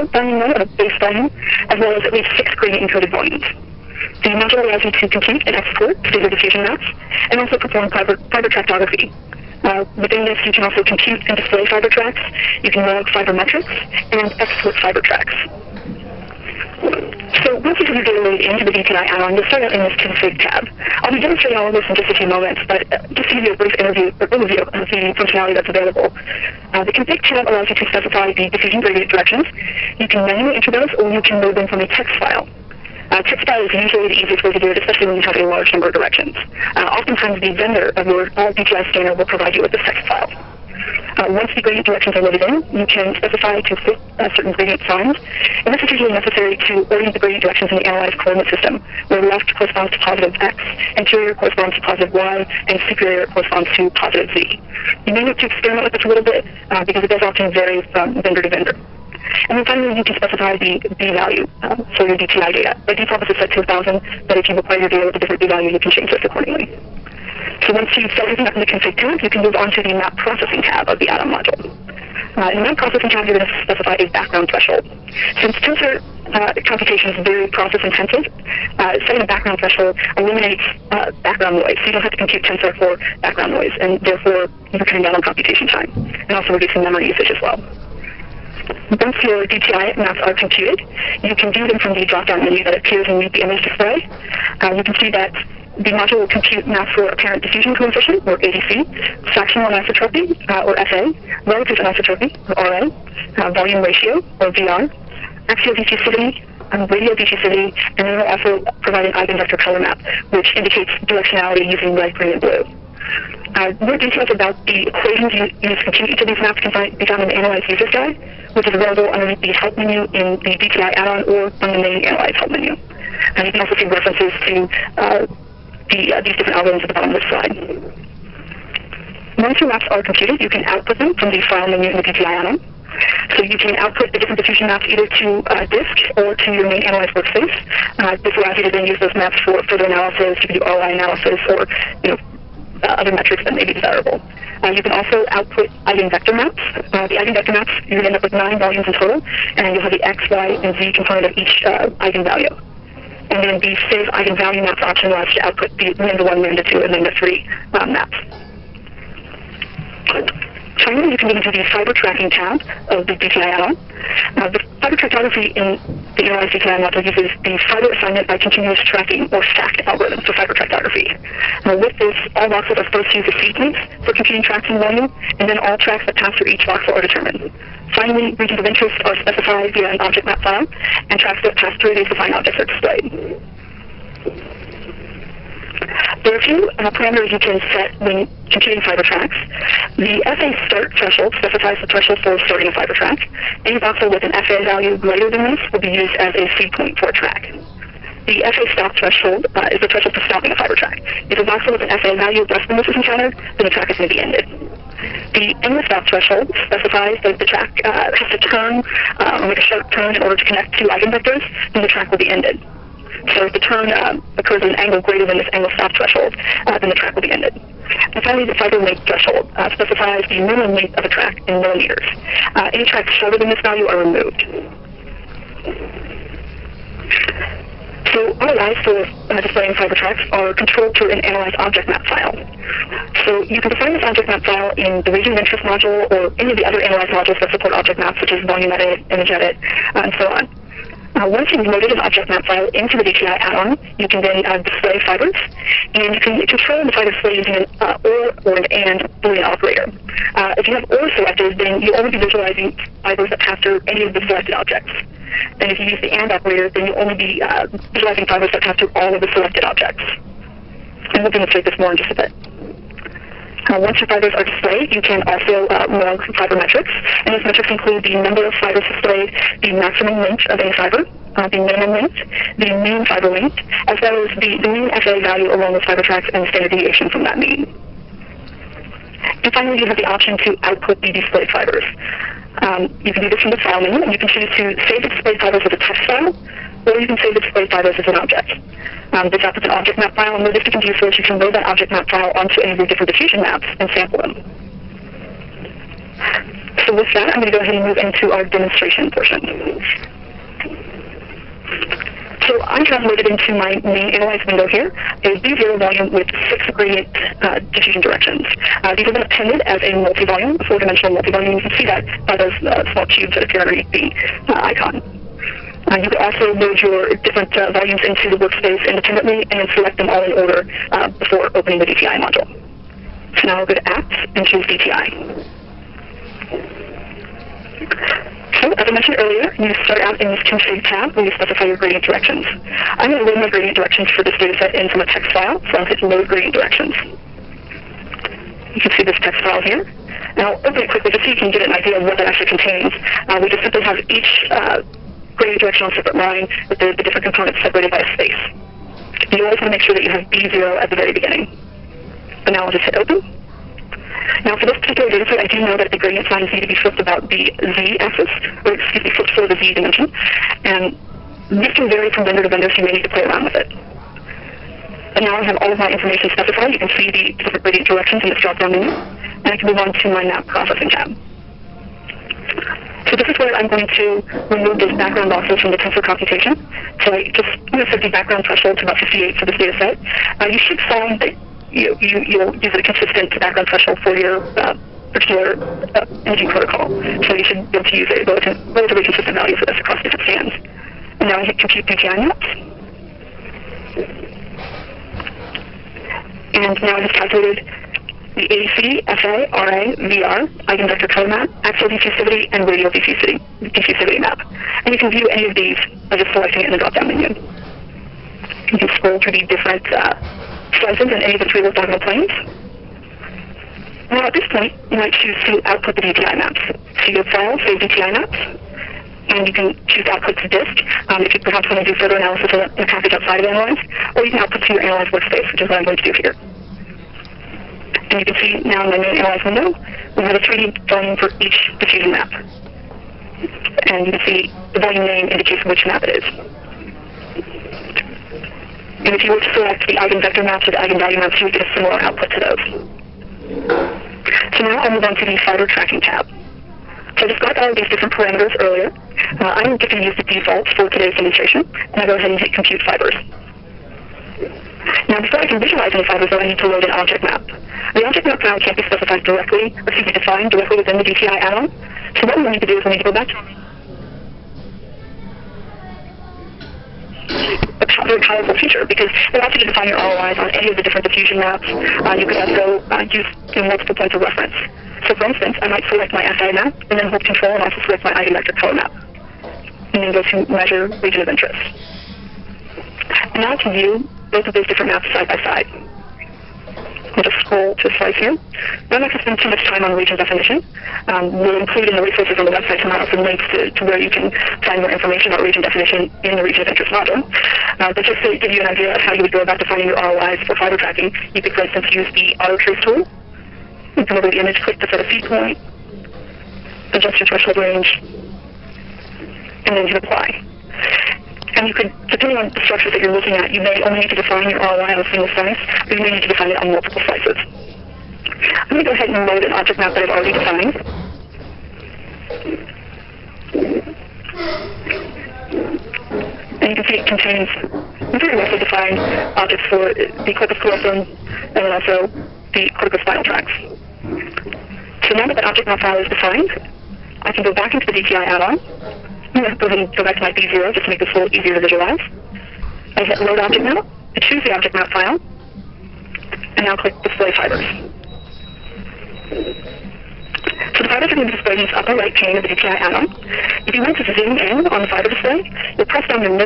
zero volume node of base volume, as well as at least six gradient encoded volumes. The module allows you to compute and export standard diffusion maps, and also perform fiber, fiber tractography. Uh, within this, you can also compute and display fiber tracks, you can log fiber metrics, and export fiber tracks. Once you data loaded into the DTI add-on, you'll start out in this config tab. I'll be demonstrating all of this in just a few moments, but uh, just to give you a brief interview, or overview of the functionality that's available. Uh, the config tab allows you to specify the diffusion gradient directions. You can manually enter those, or you can load them from a text file. Uh, text file is usually the easiest way to do it, especially when you have a large number of directions. Uh, oftentimes the vendor of your uh, DTI scanner will provide you with this text file. Uh, once the gradient directions are loaded in, you can specify to fit uh, certain gradient signs, and this is usually necessary to orient the gradient directions in the analyzed coordinate system, where left corresponds to positive x, anterior corresponds to positive y, and superior corresponds to positive z. You may need to experiment with this a little bit, uh, because it does often vary from vendor to vendor. And then finally, you can specify the B value um, for your DTI data. By default, this is set to 1,000, but if you require your data with a different B value, you can change this accordingly. So once you've set everything up in the config tab, you can move on to the map processing tab of the add-on module. Uh, in the map processing tab, you're going to specify a background threshold. Since tensor uh, computation is very process intensive, uh, setting a background threshold eliminates uh, background noise. So you don't have to compute tensor for background noise, and therefore you're cutting down on computation time, and also reducing memory usage as well. Once your DTI maps are computed, you can view them from the drop-down menu that appears in the image display. Uh, you can see that the module will compute for apparent diffusion coefficient, or ADC, fractional anisotropy, uh, or FA, relative anisotropy, or RA, uh, volume ratio, or VR, axial diffusivity, um, radial diffusivity, and then it will also provide an eigenvector color map, which indicates directionality using red, green, and blue. Uh, more details about the equations used to compute each of these maps can find, be found in the Analyze Users Guide, which is available underneath the Help menu in the DTI add-on or on the main Analyze Help menu. And you can also see references to uh, the, uh, these different algorithms at the bottom of this slide. Once your maps are computed, you can output them from the File menu in the DTI add-on. So you can output the different diffusion maps either to uh, disk or to your main Analyze workspace. Uh, this allows you to then use those maps for further analysis, you can do ROI analysis, or you know, uh, other metrics that may be desirable. Uh, you can also output eigenvector maps. Uh, the eigenvector maps, you end up with nine volumes in total, and you'll have the x, y, and z component of each uh, eigenvalue. And then the save eigenvalue maps option allows you to output the lambda 1, lambda 2, and lambda 3 uh, maps. Finally, you can move into the fiber tracking tab of the DTI add-on. Uh, the fiber tractography in the Analyze DTI module uses the fiber assignment by continuous tracking or FACT algorithm for fiber tractography. Now, with this, all voxels are first use the seed points for computing tracks in volume, and then all tracks that pass through each voxel are determined. Finally, regions of interest are specified via an object map file, and tracks that pass through these defined objects are displayed. There are a few uh, parameters you can set when computing fiber tracks. The FA start threshold specifies the threshold for starting a fiber track. Any voxel with an FA value greater than this will be used as a seed point for a track. The FA stop threshold uh, is the threshold for stopping a fiber track. If a voxel with an FA value less than this is encountered, then the track is going to be ended. The angle stop threshold specifies that the track uh, has to turn, uh, make a sharp turn in order to connect two eigenvectors, then the track will be ended. So if the turn uh, occurs at an angle greater than this angle stop threshold, uh, then the track will be ended. And finally, the fiber length threshold uh, specifies the minimum length of a track in millimeters. Uh, any tracks shorter than this value are removed. So ROIs for uh, displaying fiber tracks are controlled through an analyze object map file. So you can define this object map file in the region of interest module or any of the other analyze modules that support object maps, such as volume edit, image edit, uh, and so on. Uh, once you've loaded an object map file into the DTI add-on, you can then uh, display fibers, and you can control the fiber display using an uh, OR or an AND Boolean operator. Uh, if you have OR selected, then you'll only be visualizing fibers that pass through any of the selected objects. And if you use the AND operator, then you'll only be uh, visualizing fibers that pass through all of the selected objects. And we'll demonstrate this more in just a bit. Once your fibers are displayed, you can also uh, log fiber metrics. And these metrics include the number of fibers displayed, the maximum length of any fiber, uh, the minimum length, the mean fiber length, as well as the, the mean FA value along with fiber tracks and standard deviation from that mean. And finally, you have the option to output the displayed fibers. Um, you can do this from the file menu, and you can choose to save the displayed fibers as a text file, or you can save the displayed fibers as an object. Um, this app is an object map file, and do so is you can load that object map file onto any of your different diffusion maps and sample them. So with that, I'm going to go ahead and move into our demonstration portion. So I have loaded into my main analyze window here a B0 volume with six gradient uh, diffusion directions. Uh, these have been appended as a multi-volume, four-dimensional multi-volume. You can see that by those uh, small cubes that appear underneath the uh, icon. Uh, you can also load your different uh, volumes into the workspace independently and then select them all in order before opening the DTI module. So now I'll go to Apps and choose DTI. So, as I mentioned earlier, you start out in this config tab where you specify your gradient directions. I'm going to load my gradient directions for this data set in from a text file, so I'll hit load gradient directions. You can see this text file here. Now, open it quickly just so you can get an idea of what that actually contains. Uh, we just simply have each direction on separate line with the, the different components separated by a space. You always want to make sure that you have B0 at the very beginning. But now I'll just hit open. Now, for this particular data set, I do know that the gradient signs need to be flipped about the z-axis, or excuse me, flipped for the z dimension. And this can vary from vendor to vendor, so you may need to play around with it. And now I have all of my information specified. You can see the different gradient directions in this drop-down menu. And I can move on to my map processing tab. So this is where I'm going to remove those background losses from the tensor computation. So I just set the background threshold to about 58 for this data set. Uh, you should find that you, you, you'll use a consistent background threshold for your uh, particular uh, imaging protocol. So you should be able to use a relatively consistent value for this across different scans. And now I hit compute DTI maps. And now I have calculated the ADC, FA, RA, VR, eigenvector color map, axial diffusivity, and radial diffusivity, diffusivity map. And you can view any of these by just selecting it in the drop-down menu. You can scroll through the different uh, slices in any of the three orthogonal planes. Now at this point, you might choose to output the DTI maps. So you file, save DTI maps, and you can choose output to disk um, if you perhaps want to do further analysis in a package outside of Analyze, or you can output to your Analyze workspace, which is what I'm going to do here. And you can see now in my main Analyze window, we have a 3D volume for each diffusion map. And you can see the volume name indicates which map it is. And if you were to select the eigenvector maps or the eigenvalue maps, you would get a similar output to those. So now I'll move on to the fiber tracking tab. So I got all of these different parameters earlier. Uh, I'm just going to use the defaults for today's demonstration, and I'll go ahead and hit compute fibers. Now, before I can visualize any fibers, I need to load an object map. The object map file can't be specified directly, or excuse me, defined directly within the DTI add-on. So what we need to do is we need to go back to a very powerful feature because it allows you to define your ROIs on any of the different diffusion maps. Uh, you could also uh, use you know, multiple points of reference. So for instance, I might select my FA map and then hold control and also select my eigenvector color map. And then go to measure region of interest. And now can view both of those different maps side by side. I'll just scroll to slice here. I'm not going to spend too much time on region definition. Um, we'll include in the resources on the website tomorrow some links to, to where you can find more information about region definition in the region of interest module. Uh, but just to give you an idea of how you would go about defining your ROIs for fiber tracking, you could, for instance, use the auto trace tool. You can over the image, click to set a seed point, adjust your threshold range, and then hit apply. And you could, depending on the structure that you're looking at, you may only need to define your ROI on a single slice, or you may need to define it on multiple slices. I'm going to go ahead and load an object map that I've already defined. And you can see it contains very roughly defined objects for the corpus callosum and then also the corpus corticospinal tracts. So now that that object map file is defined, I can go back into the DTI add-on To go back to my B0 just to make this a little easier to visualize. I hit Load Object Map, I choose the object map file, and now click Display Fibers. So the fibers are going to be displayed in this upper right pane of the DTI add-on. If you want to zoom in on the fiber display, you'll press down the middle